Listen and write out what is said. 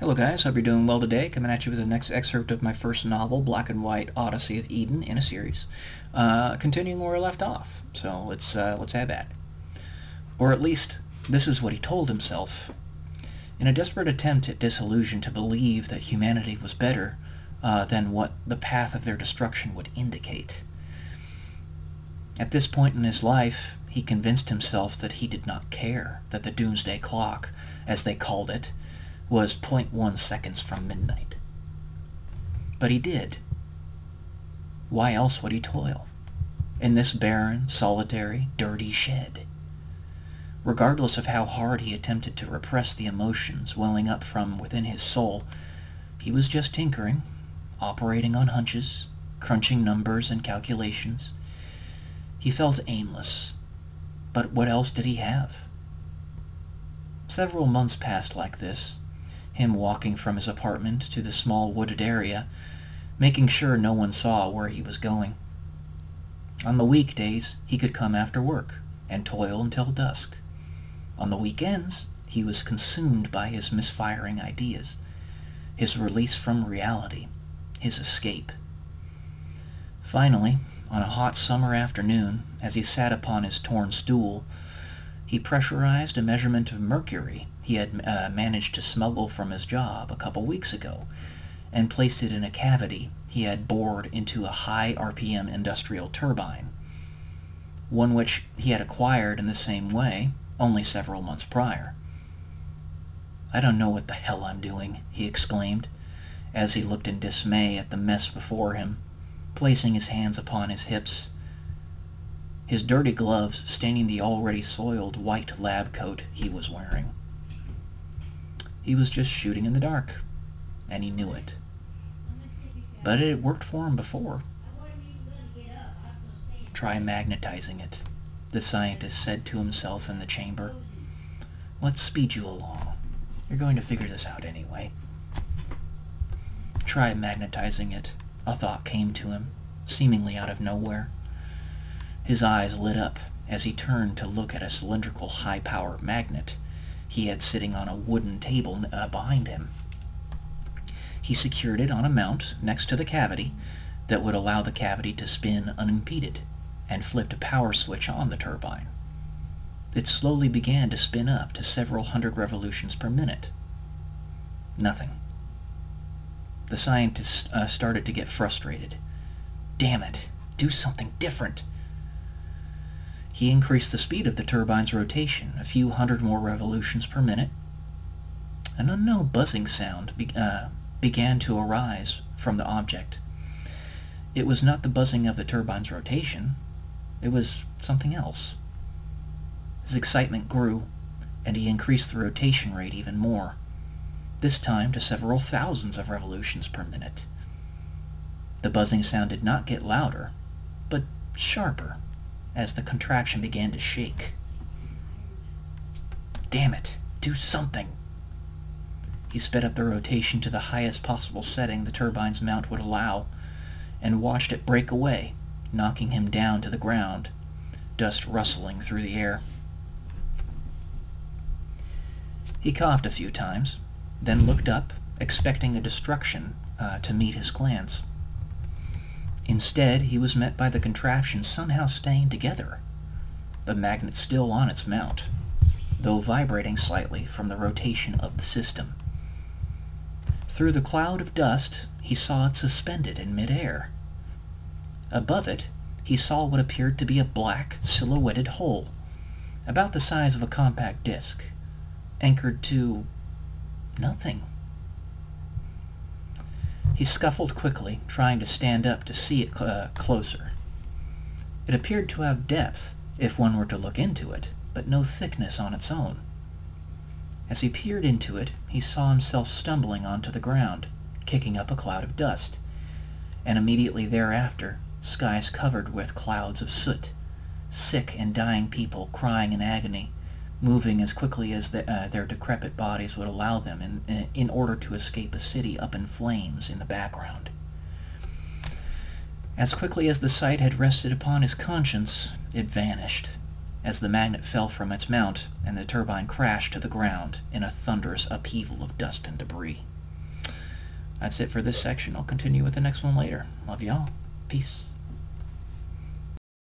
Hello guys, hope you're doing well today. Coming at you with the next excerpt of my first novel, Black and White Odyssey of Eden, in a series. Uh, continuing where I left off. So let's, uh, let's have at it. Or at least, this is what he told himself. In a desperate attempt at disillusion to believe that humanity was better uh, than what the path of their destruction would indicate. At this point in his life, he convinced himself that he did not care that the doomsday clock, as they called it, was 0.1 seconds from midnight. But he did. Why else would he toil? In this barren, solitary, dirty shed. Regardless of how hard he attempted to repress the emotions welling up from within his soul, he was just tinkering, operating on hunches, crunching numbers and calculations. He felt aimless. But what else did he have? Several months passed like this, him walking from his apartment to the small wooded area, making sure no one saw where he was going. On the weekdays, he could come after work and toil until dusk. On the weekends, he was consumed by his misfiring ideas, his release from reality, his escape. Finally, on a hot summer afternoon, as he sat upon his torn stool, he pressurized a measurement of mercury he had uh, managed to smuggle from his job a couple weeks ago and placed it in a cavity he had bored into a high RPM industrial turbine, one which he had acquired in the same way only several months prior. I don't know what the hell I'm doing, he exclaimed, as he looked in dismay at the mess before him, placing his hands upon his hips, his dirty gloves staining the already soiled white lab coat he was wearing. He was just shooting in the dark, and he knew it. But it had worked for him before. Try magnetizing it, the scientist said to himself in the chamber. Let's speed you along. You're going to figure this out anyway. Try magnetizing it, a thought came to him, seemingly out of nowhere. His eyes lit up as he turned to look at a cylindrical high-power magnet he had sitting on a wooden table uh, behind him. He secured it on a mount next to the cavity that would allow the cavity to spin unimpeded and flipped a power switch on the turbine. It slowly began to spin up to several hundred revolutions per minute. Nothing. The scientist uh, started to get frustrated. Damn it, do something different. He increased the speed of the turbine's rotation, a few hundred more revolutions per minute. An unknown buzzing sound be uh, began to arise from the object. It was not the buzzing of the turbine's rotation. It was something else. His excitement grew, and he increased the rotation rate even more, this time to several thousands of revolutions per minute. The buzzing sound did not get louder, but sharper as the contraction began to shake. Damn it, do something. He sped up the rotation to the highest possible setting the turbine's mount would allow, and watched it break away, knocking him down to the ground, dust rustling through the air. He coughed a few times, then looked up, expecting a destruction uh, to meet his glance. Instead, he was met by the contraption somehow staying together, the magnet still on its mount, though vibrating slightly from the rotation of the system. Through the cloud of dust, he saw it suspended in midair. Above it, he saw what appeared to be a black, silhouetted hole, about the size of a compact disc, anchored to nothing. He scuffled quickly, trying to stand up to see it cl uh, closer. It appeared to have depth, if one were to look into it, but no thickness on its own. As he peered into it, he saw himself stumbling onto the ground, kicking up a cloud of dust, and immediately thereafter, skies covered with clouds of soot, sick and dying people crying in agony, moving as quickly as the, uh, their decrepit bodies would allow them in, in order to escape a city up in flames in the background. As quickly as the sight had rested upon his conscience, it vanished, as the magnet fell from its mount and the turbine crashed to the ground in a thunderous upheaval of dust and debris. That's it for this section. I'll continue with the next one later. Love y'all. Peace.